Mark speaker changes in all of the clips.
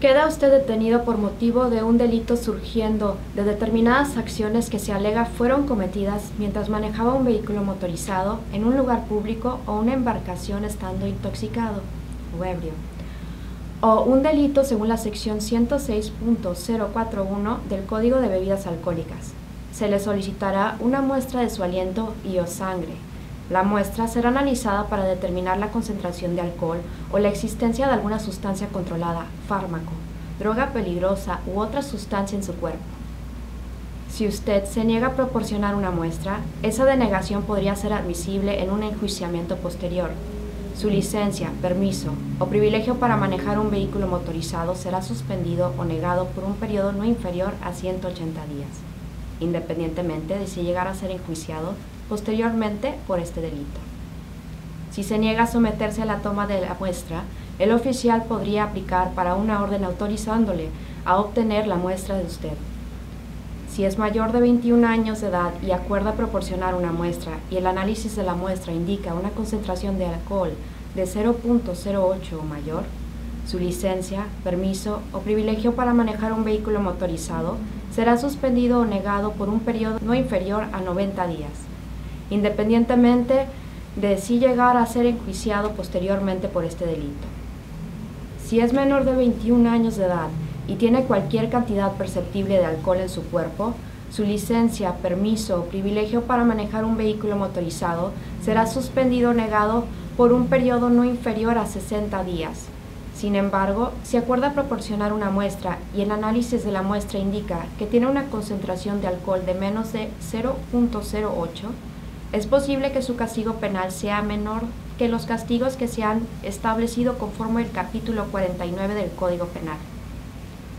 Speaker 1: Queda usted detenido por motivo de un delito surgiendo de determinadas acciones que se alega fueron cometidas mientras manejaba un vehículo motorizado en un lugar público o una embarcación estando intoxicado o ebrio. O un delito según la sección 106.041 del Código de Bebidas Alcohólicas. Se le solicitará una muestra de su aliento y o sangre, la muestra será analizada para determinar la concentración de alcohol o la existencia de alguna sustancia controlada, fármaco, droga peligrosa u otra sustancia en su cuerpo. Si usted se niega a proporcionar una muestra, esa denegación podría ser admisible en un enjuiciamiento posterior. Su licencia, permiso o privilegio para manejar un vehículo motorizado será suspendido o negado por un periodo no inferior a 180 días, independientemente de si llegara a ser enjuiciado posteriormente por este delito. Si se niega a someterse a la toma de la muestra, el oficial podría aplicar para una orden autorizándole a obtener la muestra de usted. Si es mayor de 21 años de edad y acuerda proporcionar una muestra y el análisis de la muestra indica una concentración de alcohol de 0.08 o mayor, su licencia, permiso o privilegio para manejar un vehículo motorizado será suspendido o negado por un periodo no inferior a 90 días independientemente de si llegara a ser enjuiciado posteriormente por este delito. Si es menor de 21 años de edad y tiene cualquier cantidad perceptible de alcohol en su cuerpo, su licencia, permiso o privilegio para manejar un vehículo motorizado será suspendido o negado por un periodo no inferior a 60 días. Sin embargo, si acuerda proporcionar una muestra y el análisis de la muestra indica que tiene una concentración de alcohol de menos de 0.08, es posible que su castigo penal sea menor que los castigos que se han establecido conforme el capítulo 49 del Código Penal.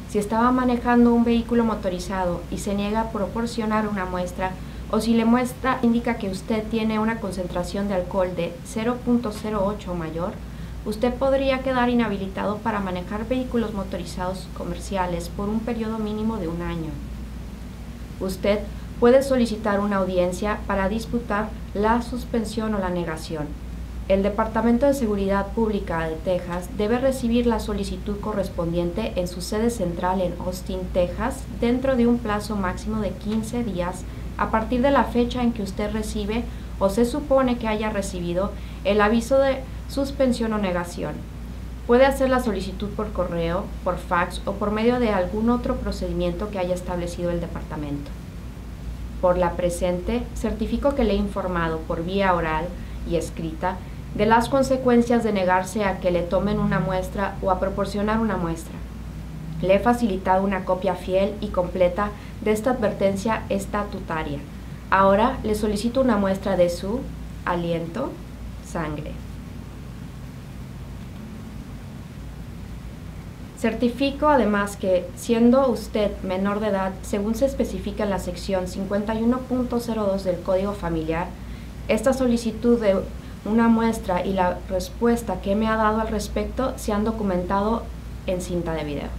Speaker 1: Si estaba manejando un vehículo motorizado y se niega a proporcionar una muestra, o si la muestra indica que usted tiene una concentración de alcohol de 0.08 o mayor, usted podría quedar inhabilitado para manejar vehículos motorizados comerciales por un periodo mínimo de un año. Usted puede solicitar una audiencia para disputar la suspensión o la negación. El Departamento de Seguridad Pública de Texas debe recibir la solicitud correspondiente en su sede central en Austin, Texas, dentro de un plazo máximo de 15 días a partir de la fecha en que usted recibe o se supone que haya recibido el aviso de suspensión o negación. Puede hacer la solicitud por correo, por fax o por medio de algún otro procedimiento que haya establecido el departamento por la presente, certifico que le he informado por vía oral y escrita de las consecuencias de negarse a que le tomen una muestra o a proporcionar una muestra. Le he facilitado una copia fiel y completa de esta advertencia estatutaria. Ahora le solicito una muestra de su aliento, sangre. Certifico además que, siendo usted menor de edad, según se especifica en la sección 51.02 del Código Familiar, esta solicitud de una muestra y la respuesta que me ha dado al respecto se han documentado en cinta de video.